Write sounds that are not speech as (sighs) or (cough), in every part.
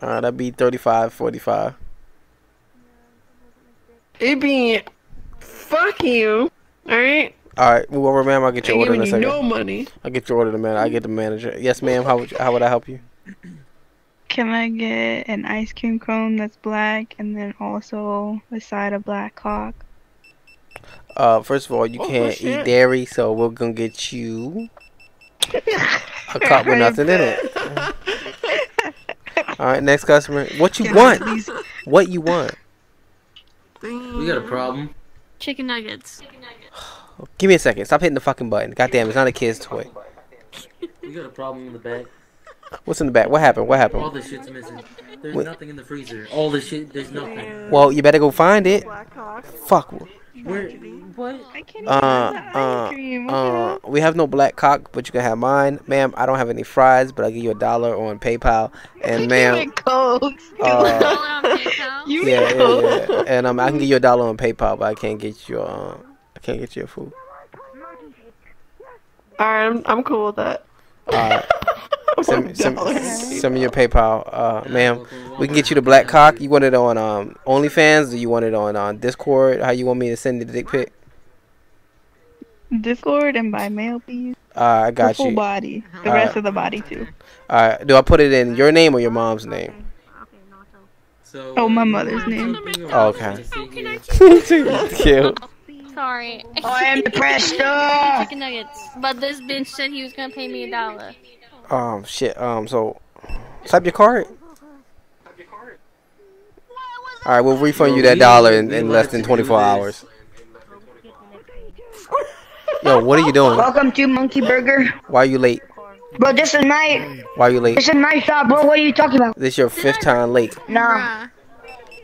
Uh, that'd be 35, 45. It be fuck you. Alright? Alright, move over, ma'am. I'll get your order in a giving you second. no money. I'll get your order, to man. I'll get the manager. Yes, ma'am. How would, you, how would I help you? Can I get an ice cream cone that's black and then also a side of black cock? Uh, first of all, you Oh, can't eat dairy, so we're gonna get you (laughs) a cup with nothing in it. (laughs) (laughs) All right, next customer. What you want? What you want? We got a problem. Chicken nuggets. (sighs) Give me a second. Stop hitting the fucking button. Goddamn, it's not a kid's toy. We got a problem in the back. What's in the back? What happened? What happened? All happened? this shit's missing. There's What? nothing in the freezer. All this shit, there's nothing. Well, you better go find it. Fuck. Where? What? I can't Uh, even find the uh, ice cream. What the Uh, we have no black cock, but you can have mine, ma'am. I don't have any fries, but I'll give you a dollar on PayPal. And ma'am, Coke. uh, Dollar on PayPal. You yeah, yeah, yeah. And um, I can give you a dollar on PayPal, but I can't get you. Uh, I can't get you a food. Alright, I'm, I'm cool with that. Uh, (laughs) send, me- send, send me your PayPal, uh, ma'am. We can get you the black cock. You want it on um OnlyFans? Do you want it on uh, Discord? How you want me to send you the dick pic? Discord and by mail, please. Uh, I The got full you. body. The Alright. rest of the body, too. All right. do I put it in your name or your mom's name? So, Oh, my uh, mother's (laughs) you name. want something Oh, what? okay. Just sit here. Cute. Sorry. I am depressed. (laughs) Chicken nuggets. But this bitch said he was gonna pay me a dollar. Um, shit. Um, so swipe your card. All right, we'll refund you that dollar in, in less than 24 hours. Yo, what are you doing? Welcome to Monkey Burger. Why are you late? Bro, this is my Why are you late? this is my shop, bro. What are you talking about? This is your fifth time late. Nah.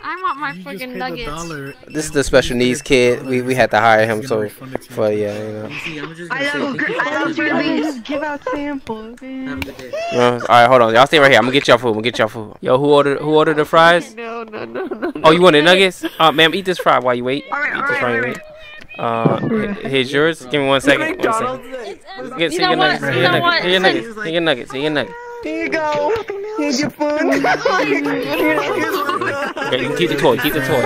I want my freaking nuggets. This is the special needs kid. We we had to hire him so for yeah, you know. I'm just I gonna love say gr- thank you I love for green Just give out samples, Have a man. good day. All right, hold on. Y'all stay right here. I'm gonna get y'all food. I'm gonna get y'all food. Yo, who ordered who ordered the fries? No, no, no, no. Oh, you wanted nuggets? Uh, ma'am, eat this fry while you wait. All right, eat all right, while you alright. wait. Uh, here's (laughs) yours. Give me one second. One second. McDonald's. Get You see your know what? nuggets. You your nuggets. what? Your nuggets. Here your nuggets. Here your nuggets. Here you go. Here's your food. (laughs) Okay, you can keep the toy. Keep the toy.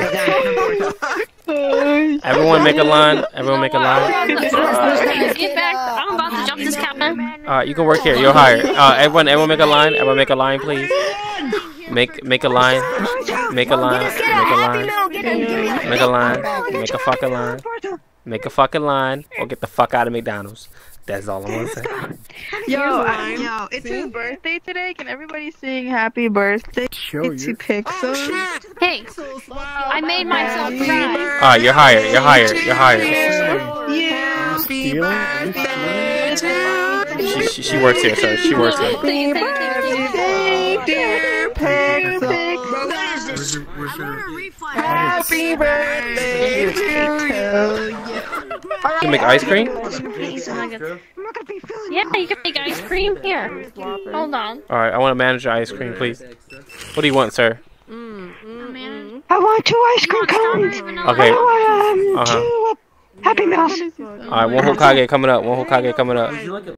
(laughs) Everyone make a line. Everyone make a line. Get back. I'm about to jump this cabin. Uh, you can work here. You're hired. Uh, everyone, everyone make a line. Everyone make a line, please. Make make a line. Make a line. Make a line. Make a line. Make a fucking line. Make a fucking line, or get the fuck out of McDonald's. That's all I'm gonna say. (laughs) Yo, I, yo, it's See? his birthday today. Can everybody sing happy birthday to Pixel? Oh, hey, I made myself fries. All right, you're hired. You're hired. You're hired. Happy birthday to She, she, she works here, sir. She works here. Thank you, thank you, thank you. dear Pixel. Happy birthday to you. You can make ice cream. Yeah, you can make ice cream here. Hold on. All right, I want to manage your ice cream, please. What do you want, sir? Man. I want two ice cream cones. Okay. Um, Uh huh. two Happy Meals. All right, one Hokage coming up. One Hokage coming up.